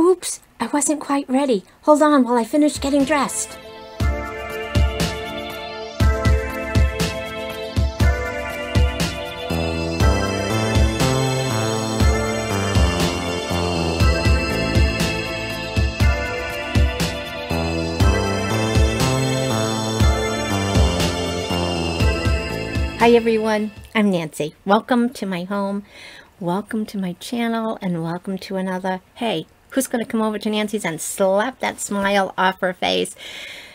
Oops, I wasn't quite ready. Hold on while I finish getting dressed. Hi everyone, I'm Nancy. Welcome to my home, welcome to my channel, and welcome to another, hey, who's going to come over to Nancy's and slap that smile off her face?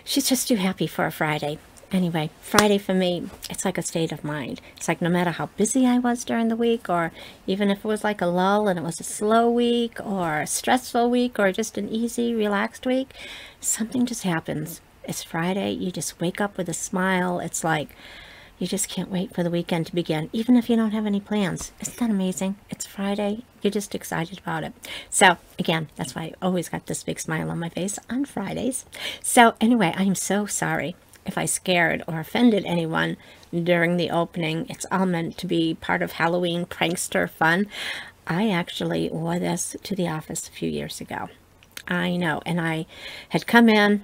She's just too happy for a Friday. Anyway, Friday for me, it's like a state of mind. It's like no matter how busy I was during the week, or even if it was like a lull and it was a slow week, or a stressful week, or just an easy, relaxed week, something just happens. It's Friday, you just wake up with a smile. It's like, you just can't wait for the weekend to begin, even if you don't have any plans. Isn't that amazing? It's Friday. You're just excited about it. So, again, that's why I always got this big smile on my face on Fridays. So, anyway, I'm so sorry if I scared or offended anyone during the opening. It's all meant to be part of Halloween prankster fun. I actually wore this to the office a few years ago. I know. And I had come in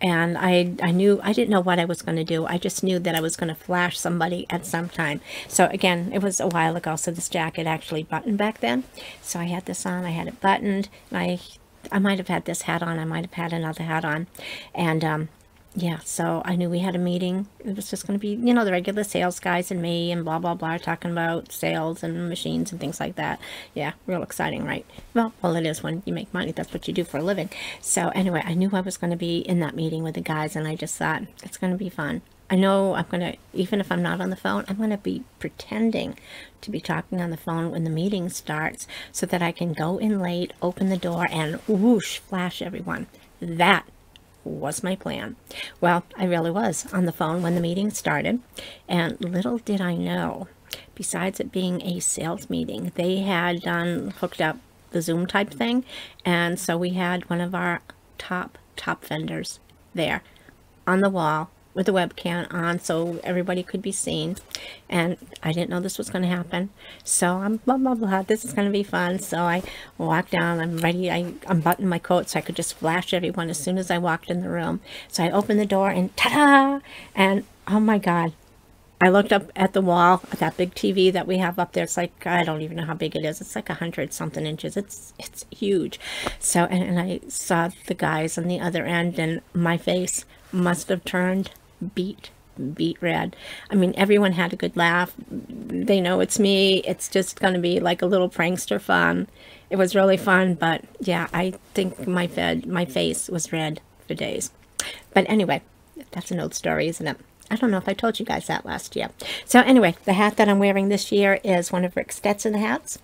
and I, I knew, I didn't know what I was going to do. I just knew that I was going to flash somebody at some time. So again, it was a while ago, so this jacket actually buttoned back then. So I had this on, I had it buttoned, I, I might have had this hat on, I might have had another hat on, and um, yeah, so I knew we had a meeting. It was just going to be, you know, the regular sales guys and me and blah, blah, blah, talking about sales and machines and things like that. Yeah, real exciting, right? Well, well, it is when you make money. That's what you do for a living. So anyway, I knew I was going to be in that meeting with the guys and I just thought, it's going to be fun. I know I'm going to, even if I'm not on the phone, I'm going to be pretending to be talking on the phone when the meeting starts so that I can go in late, open the door, and whoosh, flash everyone. That was my plan. Well, I really was on the phone when the meeting started, and little did I know, besides it being a sales meeting, they had done hooked up the Zoom type thing, and so we had one of our top, top vendors there on the wall with the webcam on so everybody could be seen. And I didn't know this was going to happen. So I'm blah, blah, blah. This is going to be fun. So I walked down. I'm ready. I unbuttoned my coat so I could just flash everyone as soon as I walked in the room. So I opened the door and ta-da! And oh my God, I looked up at the wall at that big TV that we have up there. It's like, I don't even know how big it is. It's like a hundred something inches. It's, it's huge. So, and, and I saw the guys on the other end and my face must have turned beat beat red. I mean, everyone had a good laugh. They know it's me. It's just going to be like a little prankster fun. It was really fun, but yeah, I think my fed, my face was red for days. But anyway, that's an old story, isn't it? I don't know if I told you guys that last year. So anyway, the hat that I'm wearing this year is one of Rick Stetson hats.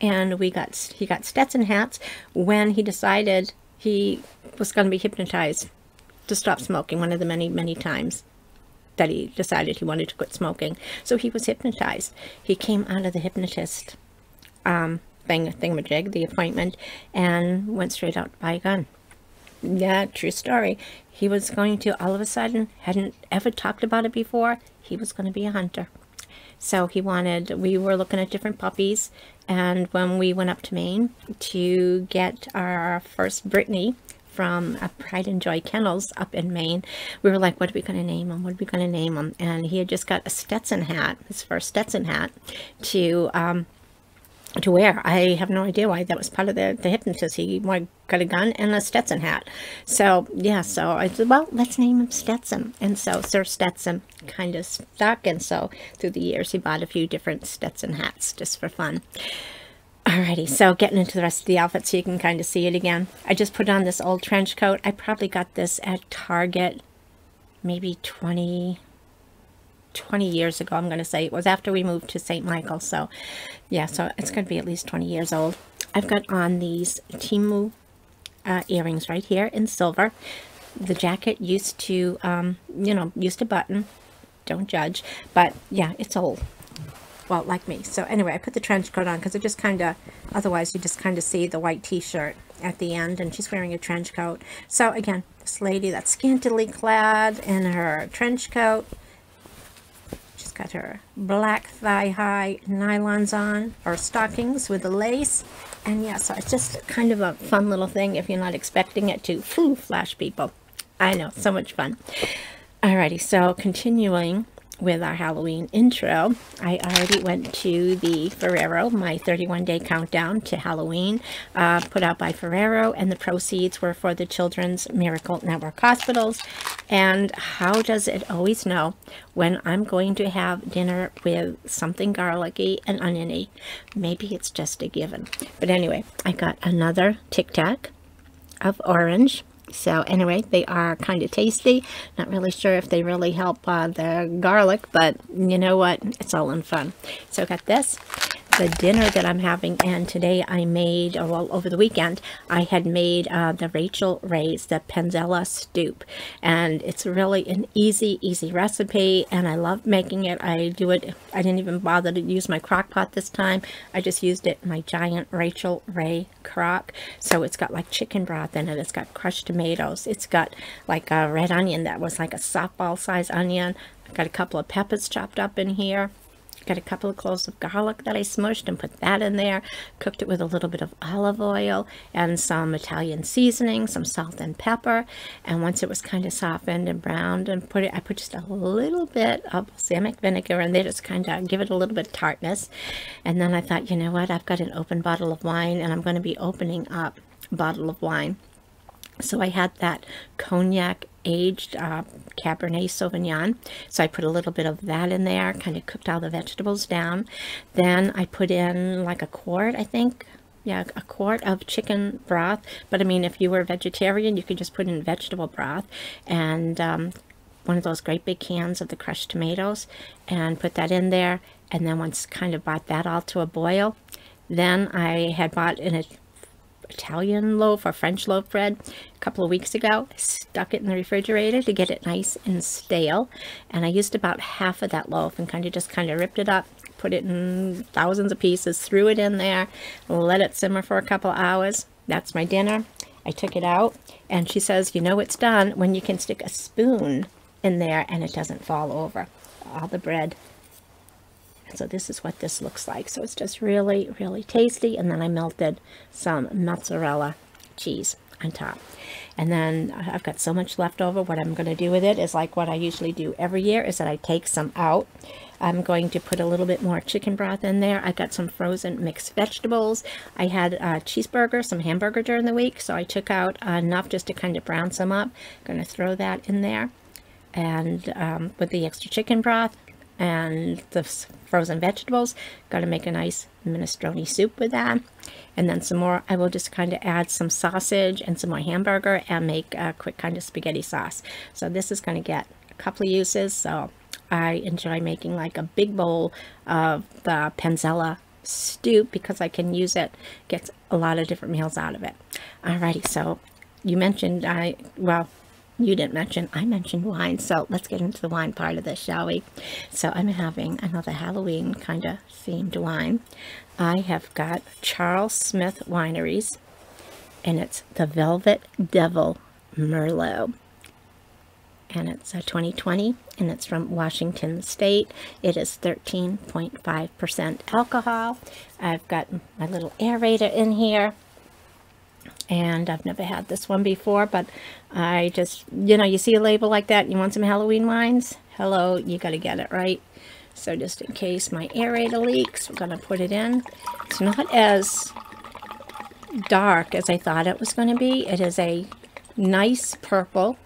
And we got he got Stetson hats when he decided he was going to be hypnotized to stop smoking one of the many, many times that he decided he wanted to quit smoking. So he was hypnotized. He came out of the hypnotist um, thing, thingamajig, the appointment, and went straight out to buy a gun. Yeah, true story. He was going to, all of a sudden, hadn't ever talked about it before, he was going to be a hunter. So he wanted, we were looking at different puppies, and when we went up to Maine to get our first Brittany, from a Pride and Joy Kennels up in Maine. We were like, what are we going to name him? What are we going to name him? And he had just got a Stetson hat, his first Stetson hat, to um, to wear. I have no idea why that was part of the, the hypnotist. He got a gun and a Stetson hat. So, yeah, so I said, well, let's name him Stetson. And so Sir Stetson kind of stuck. And so through the years, he bought a few different Stetson hats just for fun. Alrighty, so getting into the rest of the outfit so you can kind of see it again. I just put on this old trench coat. I probably got this at Target maybe 20, 20 years ago, I'm going to say. It was after we moved to St. Michael, so yeah, so it's going to be at least 20 years old. I've got on these Temu uh, earrings right here in silver. The jacket used to, um, you know, used to button. Don't judge. But yeah, it's old well, like me. So anyway, I put the trench coat on because it just kind of, otherwise you just kind of see the white t-shirt at the end and she's wearing a trench coat. So again, this lady that's scantily clad in her trench coat. She's got her black thigh-high nylons on, or stockings with the lace. And yeah, so it's just kind of a fun little thing if you're not expecting it to flash people. I know, so much fun. Alrighty, so continuing with our Halloween intro, I already went to the Ferrero, my 31 day countdown to Halloween, uh, put out by Ferrero, and the proceeds were for the Children's Miracle Network Hospitals. And how does it always know when I'm going to have dinner with something garlicky and oniony? Maybe it's just a given. But anyway, I got another Tic Tac of orange so anyway, they are kind of tasty. Not really sure if they really help uh, the garlic, but you know what? It's all in fun. So I got this the dinner that I'm having and today I made, well over the weekend, I had made uh, the Rachael Ray's, the Panzella Stoup and it's really an easy easy recipe and I love making it. I do it, I didn't even bother to use my crock pot this time. I just used it my giant Rachael Ray crock. So it's got like chicken broth in it. It's got crushed tomatoes. It's got like a red onion that was like a softball size onion. I've got a couple of peppers chopped up in here. Got a couple of cloves of garlic that I smushed and put that in there. Cooked it with a little bit of olive oil and some Italian seasoning, some salt and pepper. And once it was kind of softened and browned and put it, I put just a little bit of balsamic vinegar in there, just kind of give it a little bit of tartness. And then I thought, you know what, I've got an open bottle of wine and I'm going to be opening up a bottle of wine. So I had that cognac aged uh, Cabernet Sauvignon. So I put a little bit of that in there, kind of cooked all the vegetables down. Then I put in like a quart, I think, yeah, a quart of chicken broth. But I mean, if you were vegetarian, you could just put in vegetable broth and um, one of those great big cans of the crushed tomatoes and put that in there. And then once kind of brought that all to a boil, then I had bought in a Italian loaf or French loaf bread a couple of weeks ago. stuck it in the refrigerator to get it nice and stale. And I used about half of that loaf and kind of just kind of ripped it up, put it in thousands of pieces, threw it in there, let it simmer for a couple of hours. That's my dinner. I took it out and she says, you know it's done when you can stick a spoon in there and it doesn't fall over. All the bread so this is what this looks like. So it's just really, really tasty. And then I melted some mozzarella cheese on top. And then I've got so much left over. What I'm going to do with it is like what I usually do every year is that I take some out. I'm going to put a little bit more chicken broth in there. I got some frozen mixed vegetables. I had a cheeseburger, some hamburger during the week, so I took out enough just to kind of brown some up. I'm going to throw that in there. And um, with the extra chicken broth, and the frozen vegetables. To make a nice minestrone soup with that. And then some more, I will just kind of add some sausage and some more hamburger and make a quick kind of spaghetti sauce. So this is to get a couple of uses. So I enjoy making like a big bowl of the Panzella Stoup because I can use it, gets a lot of different meals out of it. Alrighty, so you mentioned I, well, you didn't mention, I mentioned wine, so let's get into the wine part of this, shall we? So I'm having another Halloween kind of themed wine. I have got Charles Smith Wineries, and it's the Velvet Devil Merlot. And it's a 2020, and it's from Washington State. It is 13.5% alcohol. I've got my little aerator in here and I've never had this one before but I just you know you see a label like that you want some Halloween wines? Hello you got to get it right? So just in case my aerator leaks we're gonna put it in. It's not as dark as I thought it was going to be. It is a nice purple.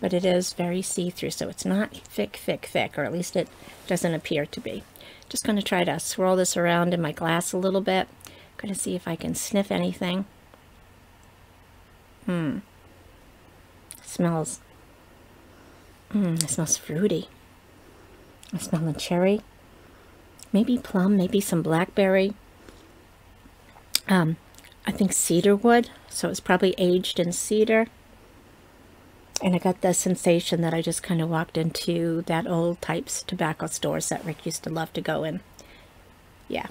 But it is very see-through so it's not thick thick thick or at least it doesn't appear to be. Just going to try to swirl this around in my glass a little bit Gonna see if I can sniff anything. Hmm. smells. Hmm, it smells fruity. I smell a cherry. Maybe plum, maybe some blackberry. Um, I think cedar wood, so it's probably aged in cedar. And I got the sensation that I just kind of walked into that old types tobacco stores that Rick used to love to go in. Yeah.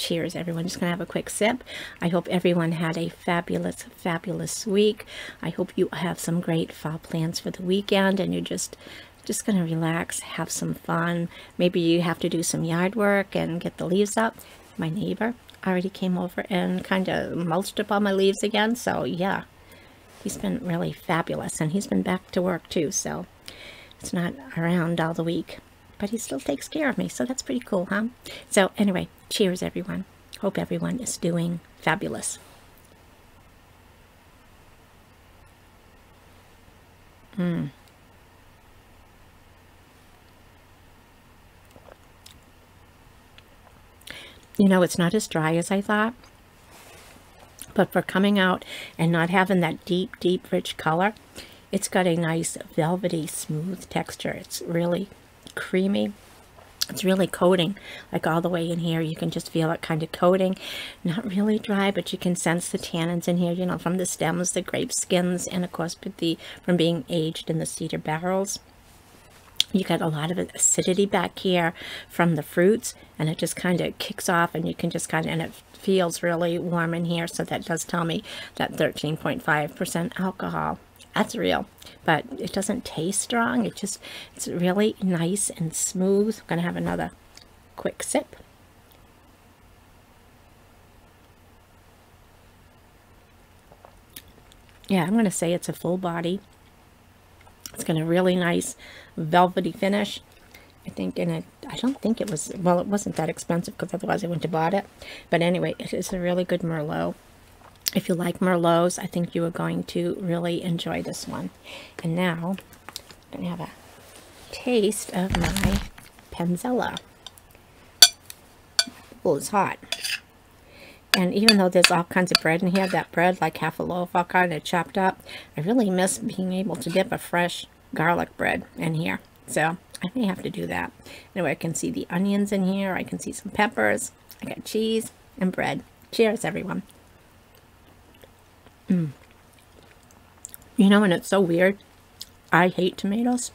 Cheers, everyone. Just going to have a quick sip. I hope everyone had a fabulous, fabulous week. I hope you have some great fall plans for the weekend and you're just just going to relax, have some fun. Maybe you have to do some yard work and get the leaves up. My neighbor already came over and kind of mulched up all my leaves again. So yeah, he's been really fabulous. And he's been back to work too. So it's not around all the week. But he still takes care of me. So that's pretty cool, huh? So anyway, cheers everyone. Hope everyone is doing fabulous. Hmm. You know, it's not as dry as I thought. But for coming out and not having that deep, deep, rich color, it's got a nice velvety, smooth texture. It's really creamy. It's really coating, like all the way in here. You can just feel it kind of coating. Not really dry, but you can sense the tannins in here, you know, from the stems, the grape skins, and of course, the from being aged in the cedar barrels you got a lot of acidity back here from the fruits and it just kind of kicks off and you can just kind of and it feels really warm in here so that does tell me that 13.5% alcohol that's real but it doesn't taste strong it just it's really nice and smooth I'm gonna have another quick sip yeah I'm gonna say it's a full body it's got a really nice velvety finish. I think, and it, I don't think it was, well, it wasn't that expensive because otherwise I wouldn't have bought it. But anyway, it is a really good Merlot. If you like Merlots, I think you are going to really enjoy this one. And now, I'm going to have a taste of my Panzella. Well, it's hot. And even though there's all kinds of bread in here, that bread, like half a loaf, all kind of chopped up, I really miss being able to dip a fresh garlic bread in here. So I may have to do that. Anyway, I can see the onions in here. I can see some peppers. I got cheese and bread. Cheers, everyone. Mm. You know, and it's so weird. I hate tomatoes.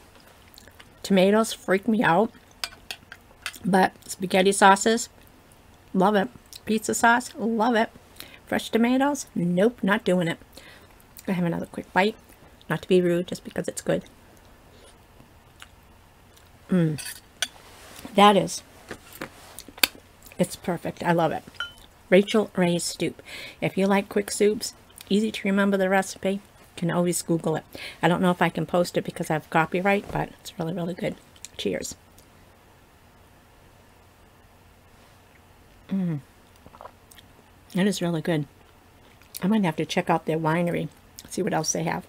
Tomatoes freak me out. But spaghetti sauces, love it. Pizza sauce, love it. Fresh tomatoes, nope, not doing it. I have another quick bite. Not to be rude, just because it's good. Mmm. That is. It's perfect. I love it. Rachael Ray's Soup. If you like quick soups, easy to remember the recipe, You can always Google it. I don't know if I can post it because I have copyright, but it's really, really good. Cheers. Mmm. That is really good. I might have to check out their winery, see what else they have.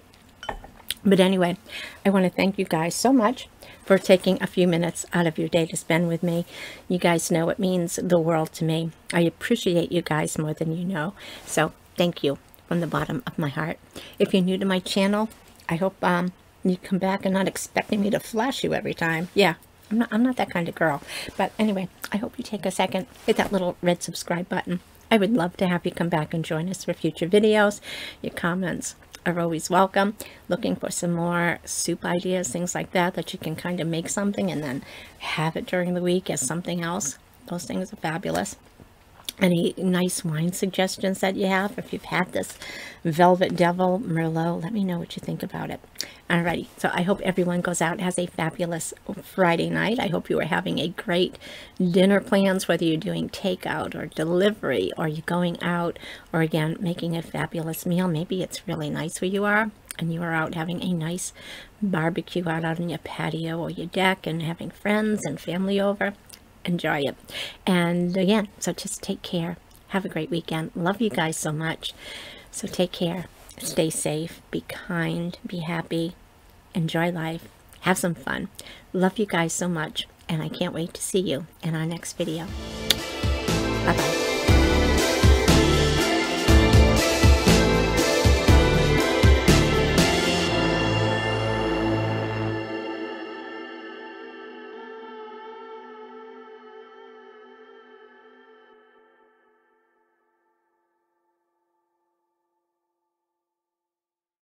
But anyway, I want to thank you guys so much for taking a few minutes out of your day to spend with me. You guys know it means the world to me. I appreciate you guys more than you know. So thank you from the bottom of my heart. If you're new to my channel, I hope um, you come back and not expecting me to flash you every time. Yeah, I'm not, I'm not that kind of girl. But anyway, I hope you take a second, hit that little red subscribe button. I would love to have you come back and join us for future videos. Your comments are always welcome. Looking for some more soup ideas, things like that, that you can kind of make something and then have it during the week as something else. Those things are fabulous any nice wine suggestions that you have. If you've had this Velvet Devil Merlot, let me know what you think about it. Alrighty, so I hope everyone goes out has a fabulous Friday night. I hope you are having a great dinner plans, whether you're doing takeout or delivery, or you're going out, or again, making a fabulous meal. Maybe it's really nice where you are, and you are out having a nice barbecue out on your patio or your deck and having friends and family over enjoy it. And again, so just take care. Have a great weekend. Love you guys so much. So take care. Stay safe. Be kind. Be happy. Enjoy life. Have some fun. Love you guys so much. And I can't wait to see you in our next video. Bye-bye.